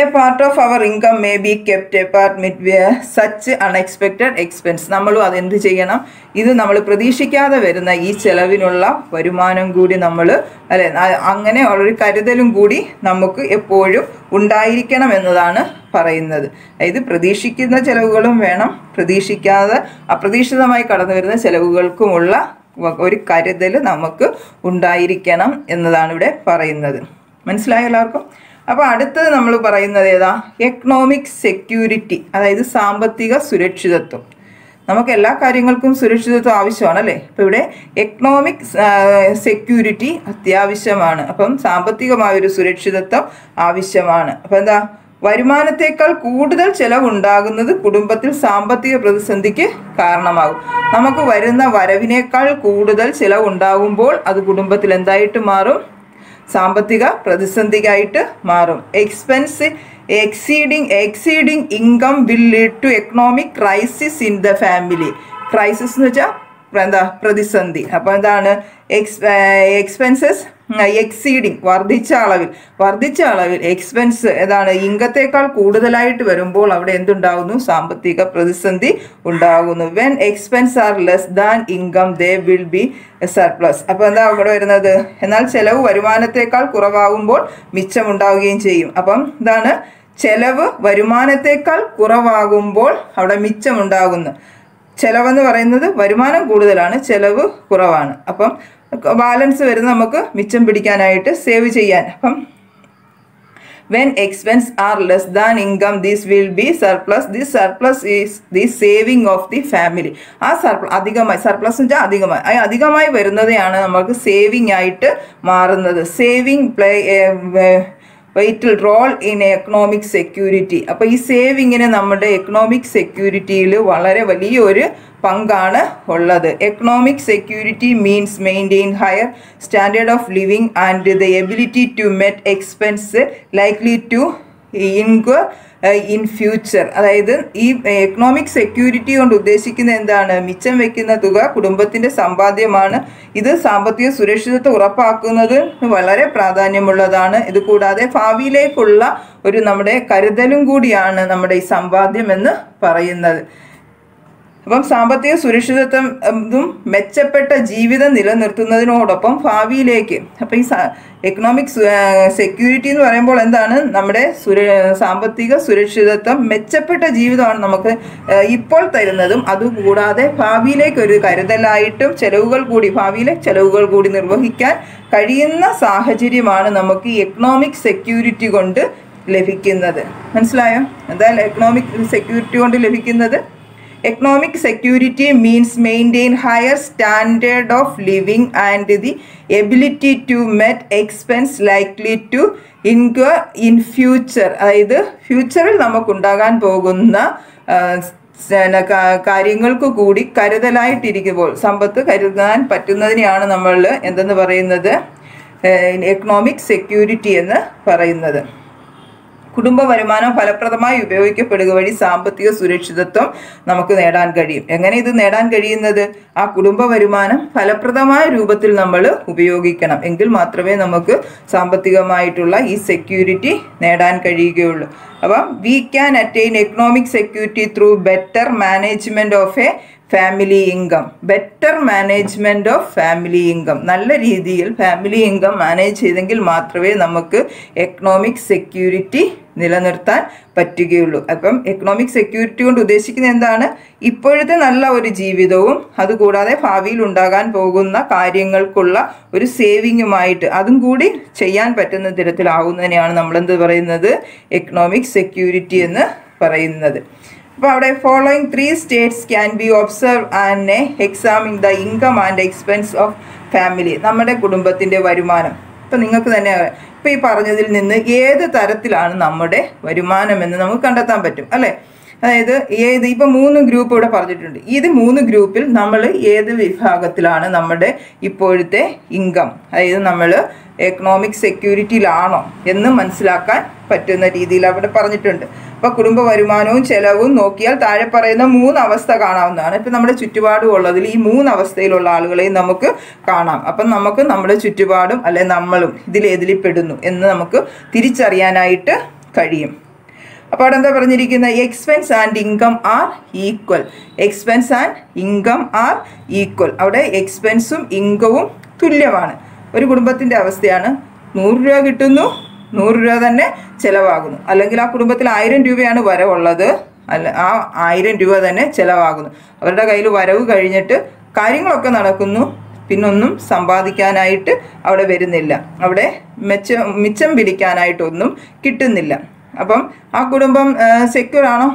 A part of our income may be kept apart meet such unexpected expense നമ്മളും അതെന്ത് ചെയ്യണം? ഇത് നമ്മൾ പ്രതീക്ഷിക്കാതെ വരുന്ന ഈ ചെലവിനുള്ള വരുമാനം കൂടി നമ്മൾ അല്ലെ? അങ്ങനെ ഒരു കരുതലും കൂടി നമുക്ക് എപ്പോഴും ഉണ്ടായിരിക്കണം എന്നതാണ് പറയുന്നത്. അതായത് പ്രതീക്ഷിക്കുന്ന ചെലവുകളും വേണം. പ്രതീക്ഷിക്കാതെ അപ്രതീക്ഷിതമായി കടന്നു വരുന്ന ചെലവുകൾക്കുമുള്ള ഒരു കരുതൽ നമുക്ക് ഉണ്ടായിരിക്കണം എന്നതാണ് ഇവിടെ പറയുന്നത്. മനസ്സിലായ എല്ലാവർക്കും? അപ്പോൾ അടുത്തത് നമ്മൾ പറയുന്നത് ഏതാ? എക്കണോമിക് സെക്യൂരിറ്റി അതായത് സാമ്പത്തിക സുരക്ഷിതത്വം. നമുക്ക് എല്ലാ കാര്യങ്ങൾക്കും സുരക്ഷിതത്വം ആവശ്യമാണ് അല്ലേ? അപ്പോൾ ഇവിടെ എക്കണോമിക് സെക്യൂരിറ്റി അത്യാവശ്യമാണ്. അപ്പം സാമ്പത്തികമായൊരു സുരക്ഷിതത്വം ആവശ്യമാണ്. അപ്പോൾ എന്താ? വരുമാനത്തേക്കാൾ കൂടുതൽ ചെലവുണ്ടാകുന്നത് കുടുംബത്തിൽ സാമ്പത്തിക പ്രതിസന്ധിക്ക് കാരണമാകും. നമുക്ക് വരുന്ന വരവിനേക്കാൾ കൂടുതൽ ചെലവുണ്ടാകുമ്പോൾ അത് കുടുംബത്തിൽ എന്തായിട്ട് മാറും? സാമ്പത്തിക പ്രതിസന്ധിക്കായിട്ട് മാറും. Expense exceeding exceeding income will lead to economic crisis in the family crisis എന്ന് വെച്ചാൽ എന്താ? പ്രതിസന്ധി. അപ്പോൾ എന്താണ്? എക്സ് എക്സ്പെൻസസ് എക്സീഡിങ് വർദ്ധിച്ച അളവിൽ. വർദ്ധിച്ച അളവിൽ എക്സ്പെൻസ് ഏതാണ്? ഇംഗത്തേക്കാൾ കൂടുതലായിട്ട് വരുമ്പോൾ അവിടെ എന്തുണ്ടാകുന്നു സാമ്പത്തിക പ്രതിസന്ധി ഉണ്ടാകുന്നു when expense are less than income they will be surplus അപ്പോൾ എന്താ അവിടെ വരുന്നത്? എന്നാൽ ചെലവ് വരുമാനത്തേക്കാൾ കുറവാകുമ്പോൾ മിച്ചമുണ്ടാവുകയും ചെയ്യും. അപ്പം ഇതാണ് ചെലവ് വരുമാനത്തേക്കാൾ കുറവാകുമ്പോൾ അവിടെ മിച്ചമുണ്ടാകുന്നു ചെലവെന്ന് പറയുന്നത് വരുമാനം കൂടുതലാണ് ചെലവ് കുറവാണ്. അപ്പം ബാലൻസ് വരുന്ന നമുക്ക് മിച്ചം പിടിക്കാനായിട്ട് സേവ് ചെയ്യാൻ. അപ്പം when expense are less than income this will be surplus this surplus is the saving of the family ആ സർപ്ല അധികമായി സർപ്ലസ് എന്ന് വെച്ചാൽ അധികമായി. ആ അധികമായി വരുന്നതെയാണ് നമുക്ക് സേവിങ് ആയിട്ട് മാറുന്നത്. Saving play vital role in economic security അപ്പോൾ ഈ സേവിങ്ങിന് നമ്മുടെ എക്കണോമിക് സെക്യൂരിറ്റിയിൽ വളരെ വലിയൊരു പങ്കാണ് ഉള്ളത്. Economic security means maintain higher standard of living and the ability to met expense likely to incur in future അതായത് ഈ എക്കണോമിക് സെക്യൂരിറ്റി കൊണ്ട് ഉദ്ദേശിക്കുന്നത് എന്താണ്? മിച്ചം വെക്കുന്ന തുക കുടുംബത്തിന്റെ സമ്പാദ്യമാണ്. ഇത് സാമ്പത്തിക സുരക്ഷിതത്വം ഉറപ്പാക്കുന്നത് വളരെ പ്രാധാന്യമുള്ളതാണ്. ഇത് കൂടാതെ ഭാവിയിലേക്കുള്ള ഒരു നമ്മുടെ കരുതലും കൂടിയാണ് നമ്മുടെ ഈ സമ്പാദ്യം എന്ന് പറയുന്നത്. അപ്പം സാമ്പത്തിക സുരക്ഷിതത്വം മെച്ചപ്പെട്ട ജീവിതം നിലനിർത്തുന്നതിനോടൊപ്പം ഭാവിയിലേക്ക്. അപ്പം ഈ എക്കണോമിക് സെക്യൂരിറ്റി എന്ന് പറയുമ്പോൾ എന്താണ്? നമ്മുടെ സുര സാമ്പത്തിക സുരക്ഷിതത്വം മെച്ചപ്പെട്ട ജീവിതമാണ് നമുക്ക് ഇപ്പോൾ തരുന്നതും അതുകൂടാതെ ഭാവിയിലേക്ക് ഒരു കരുതലായിട്ടും ചെലവുകൾ കൂടി ഭാവിയിലെ ചെലവുകൾ കൂടി നിർവഹിക്കാൻ കഴിയുന്ന സാഹചര്യമാണ് നമുക്ക് ഈ എക്കണോമിക് സെക്യൂരിറ്റി കൊണ്ട് ലഭിക്കുന്നത്. മനസ്സിലായോ? എന്തായാലും എക്കണോമിക് സെക്യൂരിറ്റി കൊണ്ട് ലഭിക്കുന്നത്? Economic security means maintain higher standard of living and the ability to met expense likely to incur in future അതായത് ഫ്യൂച്ചറിൽ നമുക്കുണ്ടാകാൻ പോകുന്ന കാര്യങ്ങൾക്ക് കൂടി കരുതലായിട്ടിരിക്കുമ്പോൾ സമ്പത്ത് കരുതാൻ പറ്റുന്നതിനെയാണ് നമ്മൾ എന്തെന്ന് പറയുന്നത്? എക്കണോമിക് സെക്യൂരിറ്റി എന്ന് പറയുന്നത്. കുടുംബ വരുമാനം ഫലപ്രദമായി ഉപയോഗിക്കപ്പെടുക വഴി സാമ്പത്തിക സുരക്ഷിതത്വം നമുക്ക് നേടാൻ കഴിയും. എങ്ങനെ ഇത് നേടാൻ കഴിയുന്നത്? ആ കുടുംബ വരുമാനം ഫലപ്രദമായ രൂപത്തിൽ നമ്മൾ ഉപയോഗിക്കണം. എങ്കിൽ മാത്രമേ നമുക്ക് സാമ്പത്തികമായിട്ടുള്ള ഈ സെക്യൂരിറ്റി നേടാൻ കഴിയുകയുള്ളൂ. അപ്പം we can attain economic security through better management of a family income better management of family income നല്ല രീതിയിൽ ഫാമിലി ഇൻകം മാനേജ് ചെയ്തെങ്കിൽ മാത്രമേ നമുക്ക് എക്കണോമിക് സെക്യൂരിറ്റി നിലനിർത്താൻ പറ്റുകയുള്ളൂ. അപ്പം എക്കണോമിക് സെക്യൂരിറ്റി കൊണ്ട് ഉദ്ദേശിക്കുന്നത് എന്താണ്? ഇപ്പോഴത്തെ നല്ല ഒരു ജീവിതവും അതുകൂടാതെ ഭാവിയിൽ ഉണ്ടാകാൻ പോകുന്ന കാര്യങ്ങൾക്കുള്ള ഒരു സേവിങ്ങുമായിട്ട് അതും കൂടി ചെയ്യാൻ പറ്റുന്ന തരത്തിലാവുന്നതിനെയാണ് നമ്മളെന്ത് പറയുന്നത്? എക്കണോമിക് സെക്യൂരിറ്റി എന്ന് പറയുന്നത്. അപ്പോൾ അവിടെ following three states can be observe and examine the income and expense of family നമ്മുടെ കുടുംബത്തിന്റെ വരുമാനം. ഇപ്പം നിങ്ങൾക്ക് തന്നെ ഇപ്പം ഈ പറഞ്ഞതിൽ നിന്ന് ഏത് തരത്തിലാണ് നമ്മുടെ വരുമാനമെന്ന് നമുക്ക് കണ്ടെത്താൻ പറ്റും അല്ലേ? അതായത് ഏത് ഇപ്പം മൂന്ന് ഗ്രൂപ്പ് ഇവിടെ പറഞ്ഞിട്ടുണ്ട്. ഇത് മൂന്ന് ഗ്രൂപ്പിൽ നമ്മൾ ഏത് വിഭാഗത്തിലാണ് നമ്മുടെ ഇപ്പോഴത്തെ ഇൻകം അതായത് നമ്മൾ എക്കണോമിക് സെക്യൂരിറ്റിയിലാണോ എന്ന് മനസ്സിലാക്കാൻ പറ്റുന്ന രീതിയിൽ അവിടെ പറഞ്ഞിട്ടുണ്ട്. അപ്പോൾ കുടുംബ വരുമാനവും ചെലവും നോക്കിയാൽ താഴെ പറയുന്ന മൂന്ന് അവസ്ഥ കാണാവുന്നതാണ്. ഇപ്പം നമ്മുടെ ചുറ്റുപാടും ഉള്ളതിൽ ഈ മൂന്ന് അവസ്ഥയിലുള്ള ആളുകളെയും നമുക്ക് കാണാം. അപ്പം നമുക്ക് നമ്മുടെ ചുറ്റുപാടും അല്ലെ നമ്മളും ഇതിലേതിൽ പെടുന്നു എന്ന് നമുക്ക് തിരിച്ചറിയാനായിട്ട് കഴിയും. അപ്പോൾ അവിടെ എന്താ പറഞ്ഞിരിക്കുന്നത് expense and income are equal expense and income are equal അവിടെ എക്സ്പെൻസും ഇൻകവും തുല്യമാണ്. ഒരു കുടുംബത്തിന്റെ അവസ്ഥയാണ്. നൂറ് രൂപ കിട്ടുന്നു നൂറ് രൂപ തന്നെ ചിലവാകുന്നു. അല്ലെങ്കിൽ ആ കുടുംബത്തിൽ ആയിരം രൂപയാണ് വരവുള്ളത്. അല്ല ആ ആയിരം രൂപ തന്നെ ചിലവാകുന്നു. അവരുടെ കയ്യിൽ വരവ് കഴിഞ്ഞിട്ട് കാര്യങ്ങളൊക്കെ നടക്കുന്നു. പിന്നൊന്നും സമ്പാദിക്കാനായിട്ട് അവിടെ വരുന്നില്ല. അവിടെ മെച്ചം മിച്ചം പിടിക്കാനായിട്ടൊന്നും കിട്ടുന്നില്ല. അപ്പം ആ കുടുംബം സെക്യൂർ ആണോ?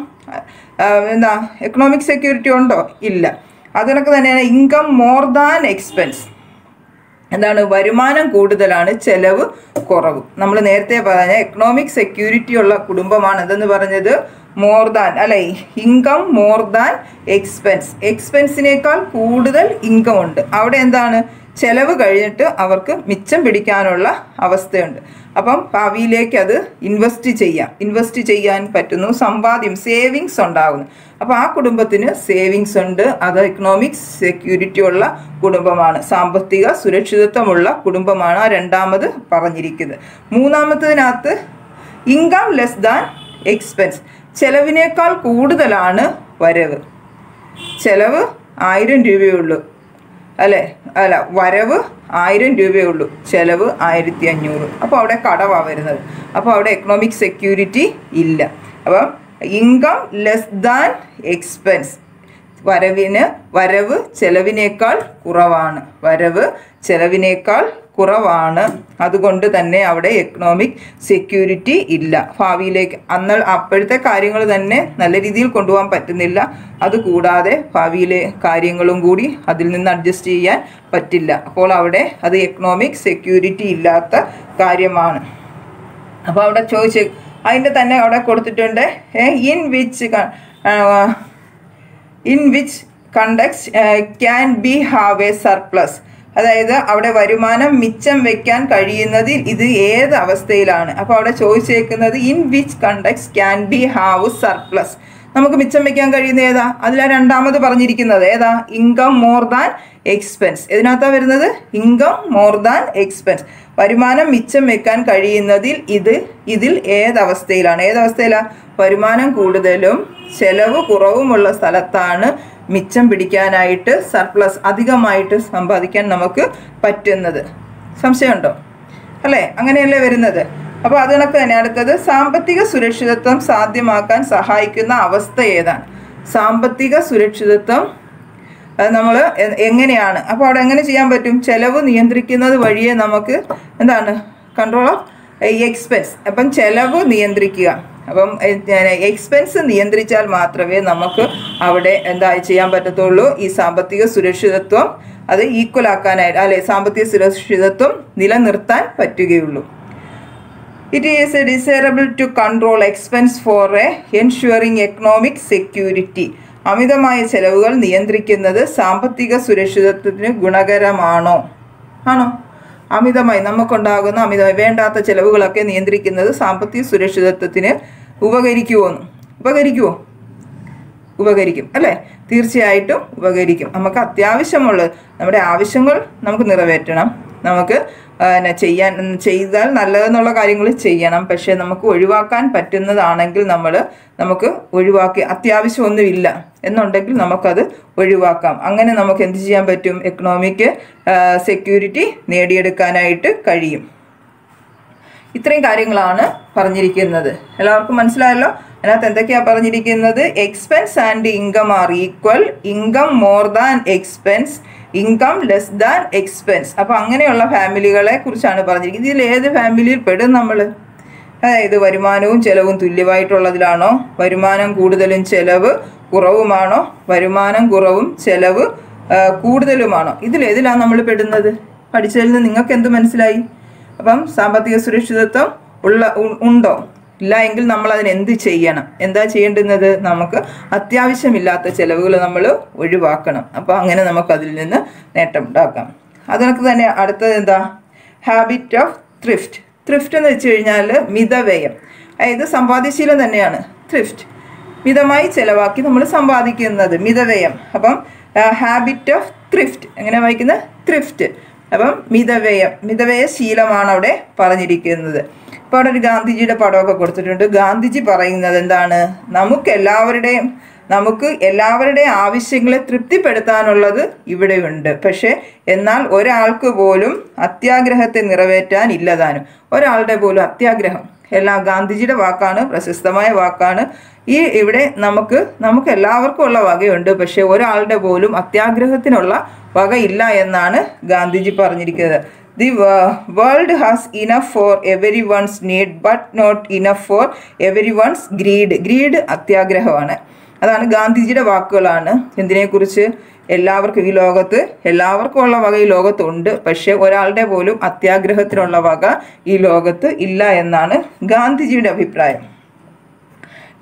എന്താ എക്കണോമിക് സെക്യൂരിറ്റി ഉണ്ടോ? ഇല്ല. അതിനൊക്കെ തന്നെയാണ് ഇൻകം മോർ ദാൻ എക്സ്പെൻസ് എന്താണ് വരുമാനം കൂടുതലാണ് ചെലവ് കുറവ്. നമ്മൾ നേരത്തെ പറഞ്ഞ എക്കണോമിക് സെക്യൂരിറ്റി ഉള്ള കുടുംബമാണ് എന്തെന്ന് പറഞ്ഞത്? മോർ ദാൻ അല്ലെ ഇൻകം മോർ ദാൻ എക്സ്പെൻസ് എക്സ്പെൻസിനേക്കാൾ കൂടുതൽ ഇൻകം ഉണ്ട്. അവിടെ എന്താണ്? ചെലവ് കഴിഞ്ഞിട്ട് അവർക്ക് മിച്ചം പിടിക്കാനുള്ള അവസ്ഥയുണ്ട്. അപ്പം ഭാവിയിലേക്ക് അത് ഇൻവെസ്റ്റ് ചെയ്യാം. ഇൻവെസ്റ്റ് ചെയ്യാൻ പറ്റുന്നു. സമ്പാദ്യം സേവിങ്സ് ഉണ്ടാകുന്നു. അപ്പോൾ ആ കുടുംബത്തിന് സേവിങ്സ് ഉണ്ട്. അത് എക്കണോമിക് സെക്യൂരിറ്റി ഉള്ള കുടുംബമാണ്. സാമ്പത്തിക സുരക്ഷിതത്വമുള്ള കുടുംബമാണ് ആ രണ്ടാമത് പറഞ്ഞിരിക്കുന്നത്. മൂന്നാമത്തതിനകത്ത് ഇൻകം ലെസ് ദാൻ എക്സ്പെൻസ് ചെലവിനേക്കാൾ കൂടുതലാണ് വരവ്. ചെലവ് ആയിരം രൂപയേ ഉള്ളൂ. അല്ലേ? അല്ല വരവ് ആയിരം രൂപയേ ഉള്ളൂ. ചിലവ് ആയിരത്തി അഞ്ഞൂറ് അപ്പോൾ അവിടെ കടവാണ് വരുന്നത്. അപ്പോൾ അവിടെ എക്കണോമിക് സെക്യൂരിറ്റി ഇല്ല. അപ്പം ഇൻകം ലെസ് ദാൻ എക്സ്പെൻസ് വരവിന് വരവ് ചെലവിനേക്കാൾ കുറവാണ്. വരവ് ചെലവിനേക്കാൾ കുറവാണ്. അതുകൊണ്ട് തന്നെ അവിടെ എക്കണോമിക് സെക്യൂരിറ്റി ഇല്ല. ഭാവിയിലേക്ക് അന്ന് അപ്പോഴത്തെ കാര്യങ്ങൾ തന്നെ നല്ല രീതിയിൽ കൊണ്ടുപോകാൻ പറ്റുന്നില്ല. അതുകൂടാതെ ഭാവിയിലെ കാര്യങ്ങളും കൂടി അതിൽ നിന്ന് അഡ്ജസ്റ്റ് ചെയ്യാൻ പറ്റില്ല. അപ്പോൾ അവിടെ അത് എക്കണോമിക് സെക്യൂരിറ്റി ഇല്ലാത്ത കാര്യമാണ്. അപ്പോൾ അവിടെ ചോദിച്ച് അതിന്റെ തന്നെ അവിടെ കൊടുത്തിട്ടുണ്ട്. In which in which conducts can be have a surplus അതായത് അവിടെ വരുമാനം മിച്ചം വെക്കാൻ കഴിയുന്നതിൽ ഇത് ഏത് അവസ്ഥയിലാണ് അപ്പോൾ അവിടെ ചോദിച്ചേക്കുന്നത് in which conduct can be have surplus നമുക്ക് മിച്ചം വെക്കാൻ കഴിയുന്ന ഏതാ? അതിലാ രണ്ടാമത് പറഞ്ഞിരിക്കുന്നത്. ഏതാ? ഇൻകം മോർ ദാൻ എക്സ്പെൻസ് ഇതിനകത്താ വരുന്നത്? ഇൻകം മോർ ദാൻ എക്സ്പെൻസ് വരുമാനം മിച്ചം വെക്കാൻ കഴിയുന്നതിൽ ഇത് ഇതിൽ ഏതവസ്ഥയിലാണ്? ഏതവസ്ഥയിലാണ് വരുമാനം കൂടുതലും ചെലവ് കുറവുമുള്ള സ്ഥലത്താണ് മിച്ചം പിടിക്കാനായിട്ട് സർപ്ലസ് അധികമായിട്ട് സമ്പാദിക്കാൻ നമുക്ക് പറ്റുന്നത്. സംശയമുണ്ടോ? അല്ലേ? അങ്ങനെയല്ലേ വരുന്നത്. അപ്പോൾ അത് കണക്ക് തന്നെ. അടുത്തത് സാമ്പത്തിക സുരക്ഷിതത്വം സാധ്യമാക്കാൻ സഹായിക്കുന്ന അവസ്ഥ ഏതാണ്? സാമ്പത്തിക സുരക്ഷിതത്വം നമ്മൾ എങ്ങനെയാണ്? അപ്പോൾ അവിടെ എങ്ങനെ ചെയ്യാൻ പറ്റും? ചെലവ് നിയന്ത്രിക്കുന്നത് വഴിയെ നമുക്ക് എന്താണ്? കൺട്രോൾ ഓഫ് എക്സ്പെൻസ് അപ്പം ചെലവ് നിയന്ത്രിക്കുക. അപ്പം എക്സ്പെൻസ് നിയന്ത്രിച്ചാൽ മാത്രമേ നമുക്ക് അവിടെ എന്താ ചെയ്യാൻ പറ്റത്തുള്ളൂ. ഈ സാമ്പത്തിക സുരക്ഷിതത്വം അത് ഈക്വൽ ആക്കാനായിട്ട് അല്ലെ സാമ്പത്തിക സുരക്ഷിതത്വം നിലനിർത്താൻ പറ്റുകയുള്ളൂ. It is desirable to control expense for a ensuring economic security അമിതമായ ചെലവുകൾ നിയന്ത്രിക്കുന്നത് സാമ്പത്തിക സുരക്ഷിതത്വത്തിന് ഗുണകരമാണോ? ആണോ? അമിതമായി നമുക്കുണ്ടാകുന്ന അമിതമായി വേണ്ടാത്ത ചെലവുകളൊക്കെ നിയന്ത്രിക്കുന്നത് സാമ്പത്തിക സുരക്ഷിതത്വത്തിന് ഉപകരിക്കുമോ ഉപകരിക്കുമോ ഉപകരിക്കും അല്ലേ? തീർച്ചയായിട്ടും ഉപകരിക്കും. നമുക്ക് അത്യാവശ്യമുള്ളത് നമ്മുടെ ആവശ്യങ്ങൾ നമുക്ക് നിറവേറ്റണം. നമുക്ക് പിന്നെ ചെയ്യാൻ ചെയ്താൽ നല്ലതെന്നുള്ള കാര്യങ്ങൾ ചെയ്യണം. പക്ഷേ നമുക്ക് ഒഴിവാക്കാൻ പറ്റുന്നതാണെങ്കിൽ നമ്മൾ നമുക്ക് ഒഴിവാക്കി അത്യാവശ്യമൊന്നുമില്ല എന്നുണ്ടെങ്കിൽ നമുക്കത് ഒഴിവാക്കാം. അങ്ങനെ നമുക്ക് എന്ത് ചെയ്യാൻ പറ്റും? എക്കണോമിക് സെക്യൂരിറ്റി നേടിയെടുക്കാനായിട്ട് കഴിയും. ഇത്രയും കാര്യങ്ങളാണ് പറഞ്ഞിരിക്കുന്നത്. എല്ലാവർക്കും മനസ്സിലായല്ലോ? അതിനകത്ത് എന്തൊക്കെയാണ് പറഞ്ഞിരിക്കുന്നത്? Expense and income are equal income more than expense income less than expense അപ്പോൾ അങ്ങനെയുള്ള ഫാമിലികളെ കുറിച്ചാണ് പറഞ്ഞിരിക്കുന്നത്. ഇതിൽ ഏത് ഫാമിലിയിൽ പെടും നമ്മൾ അതായത് വരുമാനവും ചെലവും തുല്യമായിട്ടുള്ളതിലാണോ? വരുമാനം കൂടുതലും ചെലവ് കുറവുമാണോ? വരുമാനം കുറവും ചെലവ് കൂടുതലുമാണോ? ഇതിലേതിലാണ് നമ്മൾ പെടുന്നത്? പഠിച്ചതിൽ നിന്ന് നിങ്ങൾക്ക് എന്ത് മനസ്സിലായി? അപ്പം സാമ്പത്തിക സുരക്ഷിതത്വം ഉള്ള ഉണ്ടോ? ഇല്ല എങ്കിൽ നമ്മൾ അതിനെന്ത് ചെയ്യണം? എന്താ ചെയ്യേണ്ടുന്നത്? നമുക്ക് അത്യാവശ്യമില്ലാത്ത ചിലവുകൾ നമ്മൾ ഒഴിവാക്കണം. അപ്പോൾ അങ്ങനെ നമുക്ക് അതിൽ നിന്ന് നേട്ടം ഉണ്ടാക്കാം. അതിനൊക്കെ തന്നെ അടുത്തത് എന്താ? ഹാബിറ്റ് ഓഫ് ത്രിഫ്റ്റ് ത്രിഫ്റ്റ് എന്ന് വെച്ച് കഴിഞ്ഞാൽ മിതവ്യയം. അതായത് സമ്പാദ്യശീലം തന്നെയാണ് ത്രിഫ്റ്റ് മിതമായി ചിലവാക്കി നമ്മൾ സമ്പാദിക്കുന്നത് മിതവ്യയം. അപ്പം ഹാബിറ്റ് ഓഫ് ത്രിഫ്റ്റ് എങ്ങനെ വായിക്കുന്നത് ത്രിഫ്റ്റ് അപ്പം മിതവ്യയം മിതവ്യയ ശീലമാണ് അവിടെ പറഞ്ഞിരിക്കുന്നത്. ഇപ്പോൾ ഒരു ഗാന്ധിജിയുടെ പടമൊക്കെ കൊടുത്തിട്ടുണ്ട്. ഗാന്ധിജി പറയുന്നത് എന്താണ്? നമുക്ക് എല്ലാവരുടെയും നമുക്ക് എല്ലാവരുടെയും ആവശ്യങ്ങളെ തൃപ്തിപ്പെടുത്താനുള്ളത് ഇവിടെയുണ്ട്. പക്ഷേ എന്നാൽ ഒരാൾക്ക് പോലും അത്യാഗ്രഹത്തെ നിറവേറ്റാൻ ഇല്ലതാനും. ഒരാളുടെ പോലും അത്യാഗ്രഹം. എല്ലാം ഗാന്ധിജിയുടെ വാക്കാണ് പ്രശസ്തമായ വാക്കാണ്. ഈ ഇവിടെ നമുക്ക് നമുക്ക് എല്ലാവർക്കും ഉള്ള വകയുണ്ട്. പക്ഷേ ഒരാളുടെ പോലും അത്യാഗ്രഹത്തിനുള്ള വകയില്ല എന്നാണ് ഗാന്ധിജി പറഞ്ഞിരിക്കുന്നത്. The world has enough for every one's need but not enough for every one's greed greed അത്യാഗ്രഹമാണ്. അതാണ് ഗാന്ധിജിയുടെ വാക്കുകളാണ്. എന്തിനെക്കുറിച്ച്? എല്ലാവർക്കും ഈ ലോകത്ത് എല്ലാവർക്കും ഉള്ള വക ഈ ലോകത്തുണ്ട്. പക്ഷെ ഒരാളുടെ പോലും അത്യാഗ്രഹത്തിനുള്ള വക ഈ ലോകത്ത് ഇല്ല എന്നാണ് ഗാന്ധിജിയുടെ അഭിപ്രായം.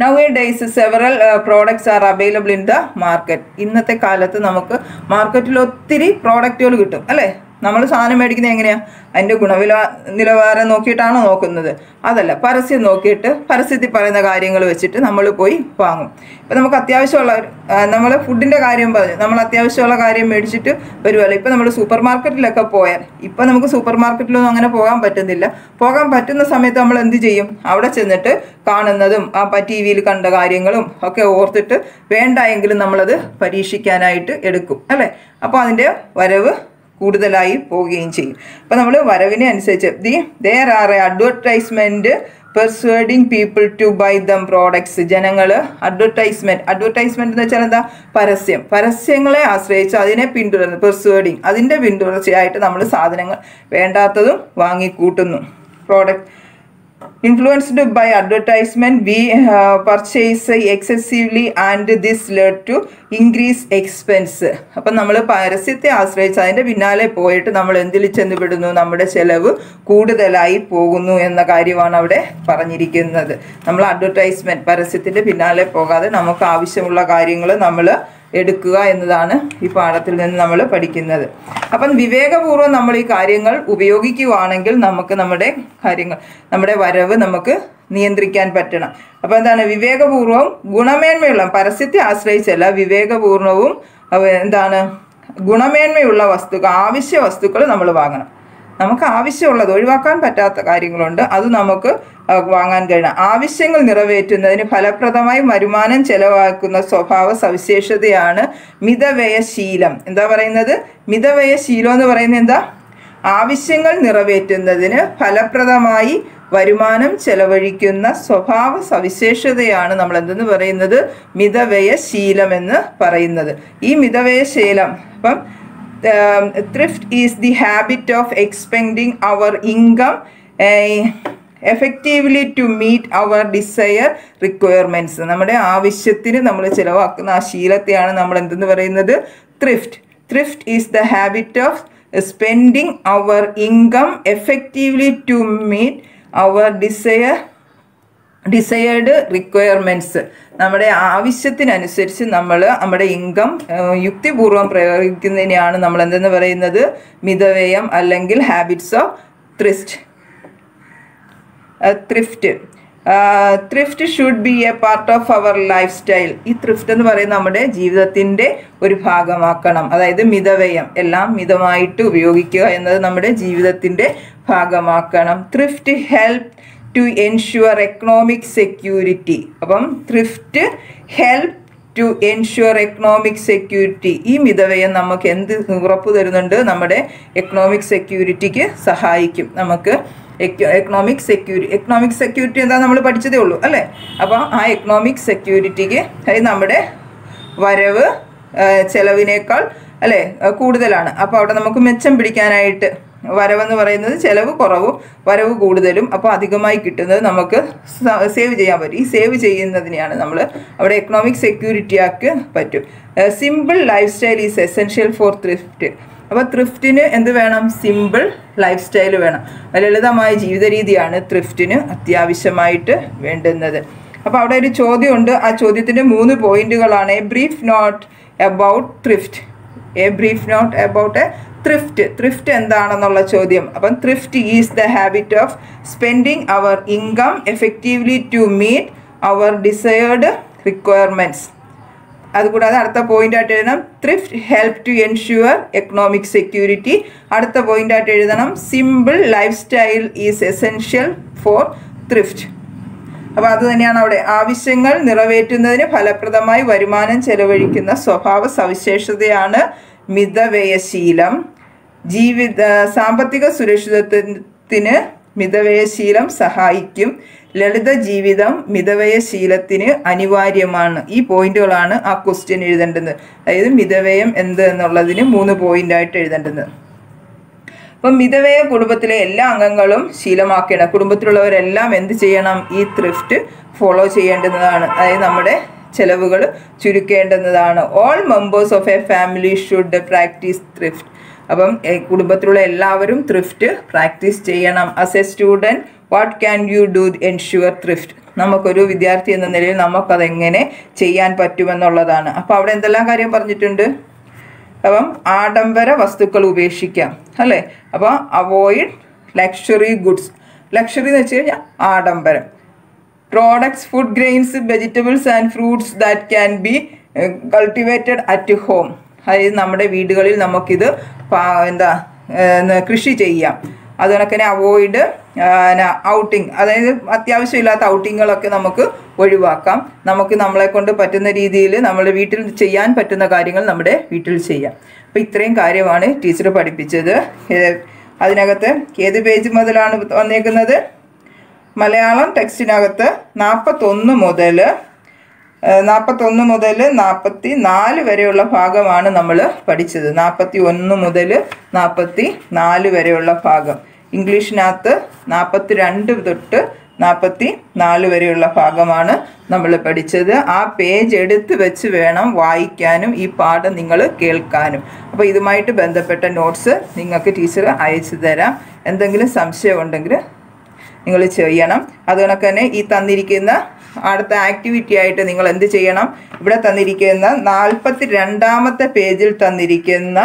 Nowadays several products are available in the market ഇന്നത്തെ കാലത്ത് നമുക്ക് മാർക്കറ്റിൽ ഒത്തിരി പ്രോഡക്റ്റുകൾ കിട്ടും അല്ലേ? നമ്മൾ സാധനം മേടിക്കുന്നത് എങ്ങനെയാണ് അതിന്റെ ഗുണവില നിലവാരം നോക്കിയിട്ടാണോ നോക്കുന്നത്? അതല്ല പരസ്യം നോക്കിയിട്ട് പരസ്യത്തിൽ പറയുന്ന കാര്യങ്ങൾ വെച്ചിട്ട് നമ്മൾ പോയി വാങ്ങും. ഇപ്പം നമുക്ക് അത്യാവശ്യമുള്ള നമ്മൾ ഫുഡിന്റെ കാര്യം പറഞ്ഞു. നമ്മൾ അത്യാവശ്യമുള്ള കാര്യം മേടിച്ചിട്ട് വരുമല്ലോ ഇപ്പം നമ്മൾ സൂപ്പർ മാർക്കറ്റിലൊക്കെ പോയാൽ ഇപ്പം നമുക്ക് സൂപ്പർ മാർക്കറ്റിലൊന്നും അങ്ങനെ പോകാൻ പറ്റുന്നില്ല. പോകാൻ പറ്റുന്ന സമയത്ത് നമ്മൾ എന്ത് ചെയ്യും? അവിടെ ചെന്നിട്ട് കാണുന്നതും ആ ടി വിയിൽ കണ്ട കാര്യങ്ങളും ഒക്കെ ഓർത്തിട്ട് വേണ്ട എങ്കിലും നമ്മളത് പരീക്ഷിക്കാനായിട്ട് എടുക്കും അല്ലേ? അപ്പോൾ അതിന്റെ വരവ് കൂടുതലായി പോവുകയും ചെയ്യും. അപ്പോൾ നമ്മൾ വരവിനെ അനുസരിച്ച് the there are a advertisement persuading people to buy them products ജനങ്ങൾ അഡ്വർടൈസ്മെന്റ് അഡ്വർടൈസ്മെന്റ് എന്ന് വെച്ചാൽ എന്താ? പരസ്യം. പരസ്യങ്ങളെ ആശ്രയിച്ച് അതിനെ പിന്തുടർന്ന് പെർസ്വേഡിങ് അതിന്റെ പിന്തുടർച്ചയായിട്ട് നമ്മൾ സാധനങ്ങൾ വേണ്ടാത്തതും വാങ്ങിക്കൂട്ടുന്നു. Product influenced by advertisement we purchase excessively and this led to increase expense അപ്പം നമ്മൾ പരസ്യത്തെ ആശ്രയിച്ച് അതിന്റെ പിന്നാലെ പോയിട്ട് നമ്മൾ എന്തിൽ ചെന്നുപെടുന്നു നമ്മുടെ ചെലവ് കൂടുതലായി പോകുന്നു എന്ന കാര്യമാണ് അവിടെ പറഞ്ഞിരിക്കുന്നത്. നമ്മൾ അഡ്വർടൈസ്മെന്റ് പരസ്യത്തിന്റെ പിന്നാലെ പോകാതെ നമുക്ക് ആവശ്യമുള്ള കാര്യങ്ങൾ നമ്മൾ എടുക്കുക എന്നതാണ് ഈ പാഠത്തിൽ നിന്ന് നമ്മൾ പഠിക്കുന്നത്. അപ്പം വിവേകപൂർവം നമ്മൾ ഈ കാര്യങ്ങൾ ഉപയോഗിക്കുകയാണെങ്കിൽ നമുക്ക് നമ്മുടെ കാര്യങ്ങൾ നമ്മുടെ വരവ് നമുക്ക് നിയന്ത്രിക്കാൻ പറ്റണം. അപ്പോൾ എന്താണ്? വിവേകപൂർവം ഗുണമേന്മയുള്ള പരസ്യത്തെ ആശ്രയിച്ചല്ല വിവേകപൂർവവും എന്താണ്? ഗുണമേന്മയുള്ള വസ്തുക്കൾ ആവശ്യ വസ്തുക്കൾ നമ്മൾ വാങ്ങണം. നമുക്ക് ആവശ്യമുള്ളത് ഒഴിവാക്കാൻ പറ്റാത്ത കാര്യങ്ങളുണ്ട് അത് നമുക്ക് വാങ്ങാൻ കഴിയണം. ആവശ്യങ്ങൾ നിറവേറ്റുന്നതിന് ഫലപ്രദമായി വരുമാനം ചെലവാക്കുന്ന സ്വഭാവ സവിശേഷതയാണ് മിതവ്യയശീലം. എന്താ പറയുന്നത്? മിതവ്യയശീലം എന്ന് പറയുന്നത് എന്താ? ആവശ്യങ്ങൾ നിറവേറ്റുന്നതിന് ഫലപ്രദമായി വരുമാനം ചെലവഴിക്കുന്ന സ്വഭാവ സവിശേഷതയാണ് നമ്മൾ എന്തെന്ന് പറയുന്നത്? മിതവ്യയശീലം എന്ന് പറയുന്നത്. ഈ മിതവ്യയശീലം അപ്പം thrift the habit of expending our income uh, effectively to meet our desire requirements. നമ്മുടെ ആവശ്യത്തിന് നമ്മൾ ചിലവാക്കുന്ന ആ ശീലത്തെയാണ് നമ്മൾ എന്തെന്ന് പറയുന്നത്? Thrift thrift is the habit of spending our income effectively to meet our desire desired requirements നമ്മുടെ ആവശ്യത്തിനനുസരിച്ച് നമ്മൾ നമ്മുടെ ഇൻകം യുക്തിപൂർവം പ്രയോഗിക്കുന്നതിനെയാണ് നമ്മൾ എന്തെന്ന് പറയുന്നത്? മിതവ്യയം അല്ലെങ്കിൽ habits of thrift thrift thrift should be a part of our life style ഈ ത്രിഫ്റ്റ് എന്ന് പറയുന്നത് നമ്മുടെ ജീവിതത്തിന്റെ ഒരു ഭാഗമാക്കണം. അതായത് മിതവ്യയം. എല്ലാം മിതമായിട്ട് ഉപയോഗിക്കുക എന്നത് നമ്മുടെ ജീവിതത്തിന്റെ ഭാഗമാക്കണം. Thrift help to ensure economic security അപ്പം thrift help to ensure economic security ഈ മിതവ്യയം നമുക്ക് എന്ത് ഉറപ്പ് തരുന്നുണ്ട്? നമ്മുടെ എക്കണോമിക് സെക്യൂരിറ്റിക്ക് സഹായിക്കും. നമുക്ക് എക്കണോമിക് സെക്യൂരിറ്റി എക്കണോമിക് സെക്യൂരിറ്റി എന്താ നമ്മൾ പഠിച്ചതേ ഉള്ളൂ അല്ലേ? അപ്പോൾ ആ എക്കണോമിക് സെക്യൂരിറ്റിക്ക് അത് നമ്മുടെ വരവ് ചെലവിനേക്കാൾ അല്ലേ കൂടുതലാണ്. അപ്പോൾ അവിടെ നമുക്ക് മെച്ചം പിടിക്കാനായിട്ട് വരവെന്ന് പറയുന്നത് ചിലവ് കുറവും വരവ് കൂടുതലും അപ്പോൾ അധികമായി കിട്ടുന്നത് നമുക്ക് സേവ് ചെയ്യാൻ പറ്റും. ഈ സേവ് ചെയ്യുന്നതിനെയാണ് നമ്മൾ അവിടെ എക്കണോമിക് സെക്യൂരിറ്റി ആക്ക് പറ്റും. Simple life style is essential for thrift അപ്പോൾ ത്രിഫ്റ്റിന് എന്ത് വേണം? സിമ്പിൾ ലൈഫ് സ്റ്റൈൽ വേണം. ലളിതമായ ജീവിത രീതിയാണ് ത്രിഫ്റ്റിന് അത്യാവശ്യമായിട്ട് വേണ്ടുന്നത്. അപ്പോൾ അവിടെ ഒരു ചോദ്യമുണ്ട്. ആ ചോദ്യത്തിന്റെ മൂന്ന് പോയിന്റുകളാണ് a brief note about thrift a brief note about a thrift thrift എന്താണെന്നുള്ള ചോദ്യം. അപ്പം thrift is the habit of spending our income effectively to meet our desired requirements അതുകൂടാതെ അടുത്ത പോയിന്റ് ആയിട്ട് എഴുതണം. Thrift help to ensure economic security അടുത്ത point ആയിട്ട് എഴുതണം. Simple life style is essential for thrift അപ്പോൾ അത് തന്നെയാണ് അവിടെ. ആവശ്യങ്ങൾ നിറവേറ്റുന്നതിന് ഫലപ്രദമായി വരുമാനം ചെലവഴിക്കുന്ന സ്വഭാവ സവിശേഷതയാണ് മിതവ്യയശീലം. ജീവിത സാമ്പത്തിക സുരക്ഷിതത്വത്തിന് മിതവ്യയശീലം സഹായിക്കും. ലളിത ജീവിതം മിതവ്യയശീലത്തിന് അനിവാര്യമാണ്. ഈ പോയിന്റുകളാണ് ആ ക്വസ്റ്റ്യൻ എഴുതേണ്ടത്. അതായത് മിതവ്യയം എന്ത് എന്നുള്ളതിന് മൂന്ന് പോയിന്റായിട്ട് എഴുതേണ്ടത്. അപ്പം മിതവ്യയ കുടുംബത്തിലെ എല്ലാ അംഗങ്ങളും ശീലമാക്കണം കുടുംബത്തിലുള്ളവരെല്ലാം എന്ത് ചെയ്യണം? ഈ ത്രിഫ്റ്റ് ഫോളോ ചെയ്യേണ്ടുന്നതാണ് അതായത് നമ്മുടെ ചെലവുകൾ ചുരുക്കേണ്ടുന്നതാണ് all members of a family should practice thrift അപ്പം കുടുംബത്തിലുള്ള എല്ലാവരും ത്രിഫ്റ്റ് പ്രാക്ടീസ് ചെയ്യണം. As a student what can you do ensure thrift നമുക്കൊരു വിദ്യാർത്ഥി എന്ന നിലയിൽ നമുക്കതെങ്ങനെ ചെയ്യാൻ പറ്റുമെന്നുള്ളതാണ്. അപ്പോൾ അവിടെ എന്തെല്ലാം കാര്യം പറഞ്ഞിട്ടുണ്ട്? അപ്പം ആഡംബര വസ്തുക്കൾ ഉപേക്ഷിക്കാം അല്ലേ? അപ്പോൾ അവോയ്ഡ് ലക്ഷറി ഗുഡ്സ് ലക്ഷറി എന്ന് വെച്ച് കഴിഞ്ഞാൽ ആഡംബരം. Products food grains vegetables and fruits that can be cultivated at home അതായത് നമ്മുടെ വീടുകളിൽ നമുക്കിത് എന്താ കൃഷി ചെയ്യാം. അത് കണക്കിന് അവോയ്ഡ് ഔട്ടിങ് അതായത് അത്യാവശ്യമില്ലാത്ത ഔട്ടിങ്ങുകളൊക്കെ നമുക്ക് ഒഴിവാക്കാം. നമുക്ക് നമ്മളെ കൊണ്ട് പറ്റുന്ന രീതിയിൽ നമ്മുടെ വീട്ടിൽ ചെയ്യാൻ പറ്റുന്ന കാര്യങ്ങൾ നമ്മുടെ വീട്ടിൽ ചെയ്യാം. അപ്പോൾ ഇത്രയും കാര്യമാണ് ടീച്ചർ പഠിപ്പിച്ചത്. അതിനകത്ത് ഏത് പേജ് മുതലാണ് വന്നേക്കുന്നത്? മലയാളം ടെക്സ്റ്റിനകത്ത് നാൽപ്പത്തൊന്ന് മുതൽ നാൽപ്പത്തൊന്ന് മുതൽ നാൽപ്പത്തി നാല് വരെയുള്ള ഭാഗമാണ് നമ്മൾ പഠിച്ചത്. നാൽപ്പത്തി ഒന്ന് മുതൽ നാൽപ്പത്തി നാല് വരെയുള്ള ഭാഗം. ഇംഗ്ലീഷിനകത്ത് നാൽപ്പത്തി രണ്ട് തൊട്ട് നാൽപ്പത്തി നാല് വരെയുള്ള ഭാഗമാണ് നമ്മൾ പഠിച്ചത്. ആ പേജ് എടുത്ത് വെച്ച് വേണം വായിക്കാനും ഈ പാഠം നിങ്ങൾ കേൾക്കാനും. അപ്പോൾ ഇതുമായിട്ട് ബന്ധപ്പെട്ട നോട്ട്സ് നിങ്ങൾക്ക് ടീച്ചർ അയച്ചു തരാം. എന്തെങ്കിലും സംശയം ഉണ്ടെങ്കിൽ നിങ്ങൾ ചെയ്യണം. അതുകണക്ക് തന്നെ ഈ തന്നിരിക്കുന്ന അടുത്ത ആക്ടിവിറ്റി ആയിട്ട് നിങ്ങൾ എന്ത് ചെയ്യണം? ഇവിടെ തന്നിരിക്കുന്ന നാൽപ്പത്തി രണ്ടാമത്തെ പേജിൽ തന്നിരിക്കുന്ന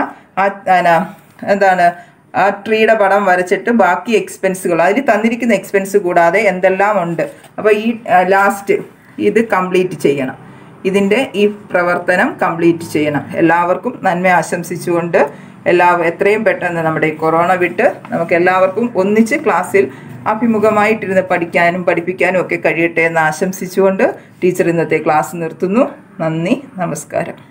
എന്താണ്? ആ ട്രീയുടെ പടം വരച്ചിട്ട് ബാക്കി എക്സ്പെൻസുകൾ അതിൽ തന്നിരിക്കുന്ന എക്സ്പെൻസ് കൂടാതെ എന്തെല്ലാം ഉണ്ട്? അപ്പോൾ ഈ ലാസ്റ്റ് ഇത് കംപ്ലീറ്റ് ചെയ്യണം. ഇതിന്റെ ഈ പ്രവർത്തനം കംപ്ലീറ്റ് ചെയ്യണം. എല്ലാവർക്കും നന്മ ആശംസിച്ചുകൊണ്ട് എല്ലാ എത്രയും പെട്ടെന്ന് നമ്മുടെ ഈ കൊറോണ വിട്ട് നമുക്ക് എല്ലാവർക്കും ഒന്നിച്ച് ക്ലാസ്സിൽ അഭിമുഖമായിട്ടിരുന്ന് പഠിക്കാനും പഠിപ്പിക്കാനും ഒക്കെ കഴിയട്ടെ എന്ന് ആശംസിച്ചുകൊണ്ട് ടീച്ചർ ഇന്നത്തെ ക്ലാസ് നിർത്തുന്നു. നന്ദി നമസ്കാരം.